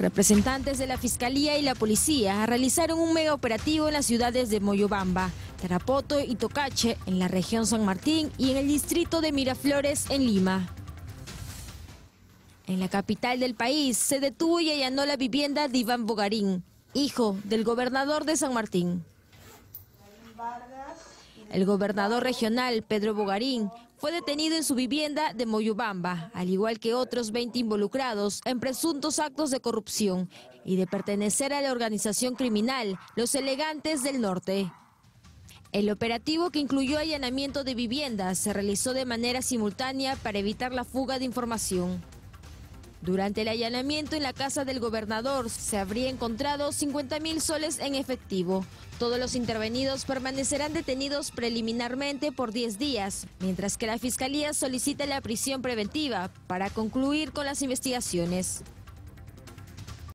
Representantes de la Fiscalía y la Policía realizaron un mega operativo en las ciudades de Moyobamba, Tarapoto y Tocache, en la región San Martín y en el distrito de Miraflores, en Lima. En la capital del país se detuvo y allanó la vivienda de Iván Bogarín, hijo del gobernador de San Martín. El gobernador regional, Pedro Bogarín, fue detenido en su vivienda de Moyobamba, al igual que otros 20 involucrados en presuntos actos de corrupción y de pertenecer a la organización criminal Los Elegantes del Norte. El operativo que incluyó allanamiento de viviendas se realizó de manera simultánea para evitar la fuga de información. Durante el allanamiento en la casa del gobernador se habría encontrado 50 mil soles en efectivo. Todos los intervenidos permanecerán detenidos preliminarmente por 10 días, mientras que la Fiscalía solicita la prisión preventiva para concluir con las investigaciones.